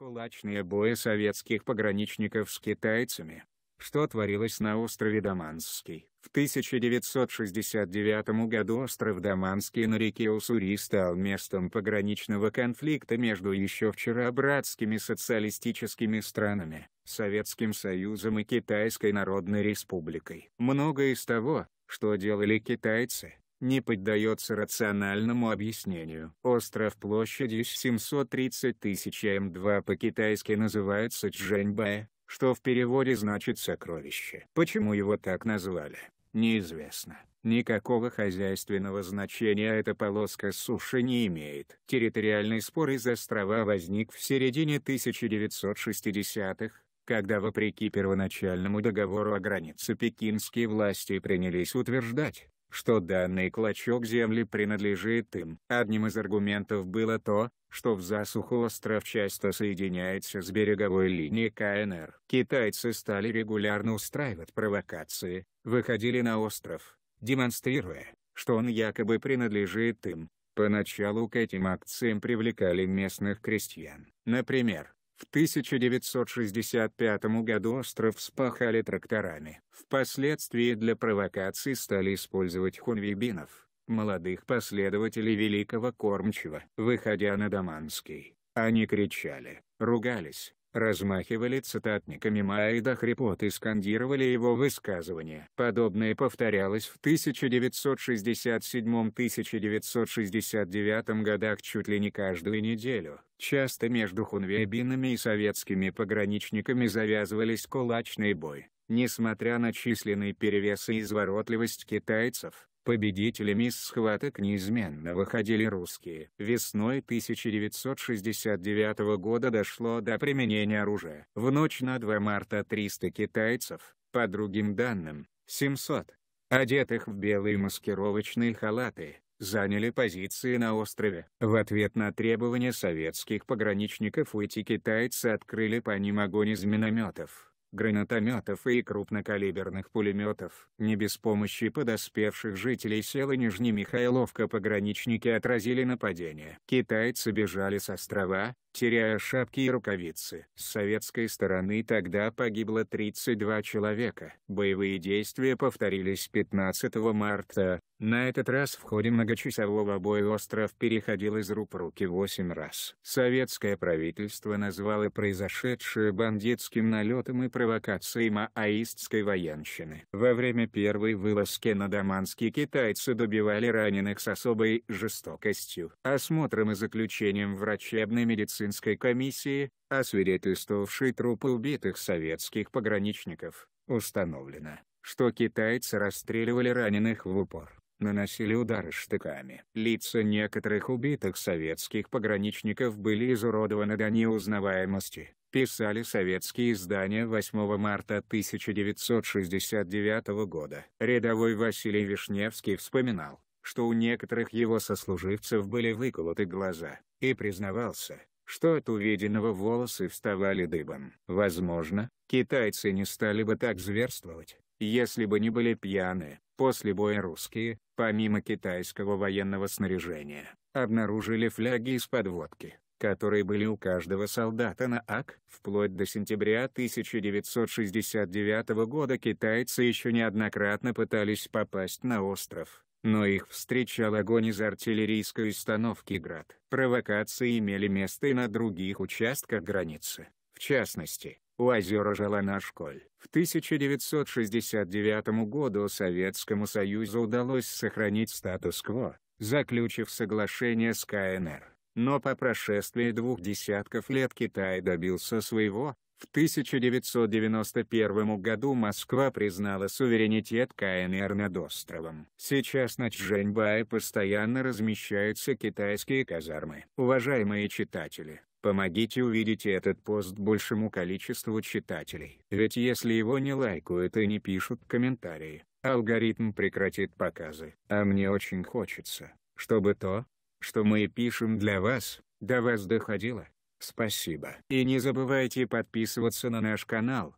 Кулачные бои советских пограничников с китайцами. Что творилось на острове Даманский? В 1969 году остров Даманский на реке Уссури стал местом пограничного конфликта между еще вчера братскими социалистическими странами, Советским Союзом и Китайской Народной Республикой. Многое из того, что делали китайцы, не поддается рациональному объяснению. Остров площадью 730 тысяч М2 по-китайски называется Чжэньбэ, что в переводе значит «сокровище». Почему его так назвали, неизвестно. Никакого хозяйственного значения эта полоска суши не имеет. Территориальный спор из острова возник в середине 1960-х, когда вопреки первоначальному договору о границе пекинские власти принялись утверждать, что данный клочок земли принадлежит им. Одним из аргументов было то, что в засуху остров часто соединяется с береговой линией КНР. Китайцы стали регулярно устраивать провокации, выходили на остров, демонстрируя, что он якобы принадлежит им. Поначалу к этим акциям привлекали местных крестьян. Например, в 1965 году остров вспахали тракторами. Впоследствии для провокаций стали использовать хунвейбинов, молодых последователей великого кормчего. Выходя на Даманский, они кричали, ругались, размахивали цитатниками Майя до и скандировали его высказывания. Подобное повторялось в 1967-1969 годах чуть ли не каждую неделю. Часто между хунвейбинами и советскими пограничниками завязывались кулачный бой. Несмотря на численный перевес и изворотливость китайцев, Победителями из схваток неизменно выходили русские. Весной 1969 года дошло до применения оружия. В ночь на 2 марта 300 китайцев, по другим данным, 700, одетых в белые маскировочные халаты, заняли позиции на острове. В ответ на требования советских пограничников уйти китайцы открыли по ним огонь из минометов гранатометов и крупнокалиберных пулеметов. Не без помощи подоспевших жителей села Нижнемихайловка пограничники отразили нападение. Китайцы бежали с острова, теряя шапки и рукавицы. С советской стороны тогда погибло 32 человека. Боевые действия повторились 15 марта. На этот раз в ходе многочасового боя остров переходил из рук в руки 8 раз. Советское правительство назвало произошедшее бандитским налетом и провокацией маоистской военщины. Во время первой вылазки на Даманский китайцы добивали раненых с особой жестокостью. Осмотром и заключением врачебной медицины медицинской комиссии, освидетельствовавшей трупы убитых советских пограничников, установлено, что китайцы расстреливали раненых в упор, наносили удары штыками. Лица некоторых убитых советских пограничников были изуродованы до неузнаваемости, писали советские издания 8 марта 1969 года. Рядовой Василий Вишневский вспоминал, что у некоторых его сослуживцев были выколоты глаза, и признавался, что от увиденного волосы вставали дыбом. Возможно, китайцы не стали бы так зверствовать, если бы не были пьяны. После боя русские, помимо китайского военного снаряжения, обнаружили фляги из-под водки, которые были у каждого солдата на АК. Вплоть до сентября 1969 года китайцы еще неоднократно пытались попасть на остров, но их встречал огонь из артиллерийской установки «Град». Провокации имели место и на других участках границы, в частности, у озера Жаланашколь. В 1969 году Советскому Союзу удалось сохранить статус-кво, заключив соглашение с КНР. Но по прошествии двух десятков лет Китай добился своего, в 1991 году Москва признала суверенитет КНР над островом. Сейчас на Чжэньбае постоянно размещаются китайские казармы. Уважаемые читатели, помогите увидеть этот пост большему количеству читателей. Ведь если его не лайкают и не пишут комментарии, алгоритм прекратит показы. А мне очень хочется, чтобы то, что мы пишем для вас, до вас доходило. Спасибо. И не забывайте подписываться на наш канал,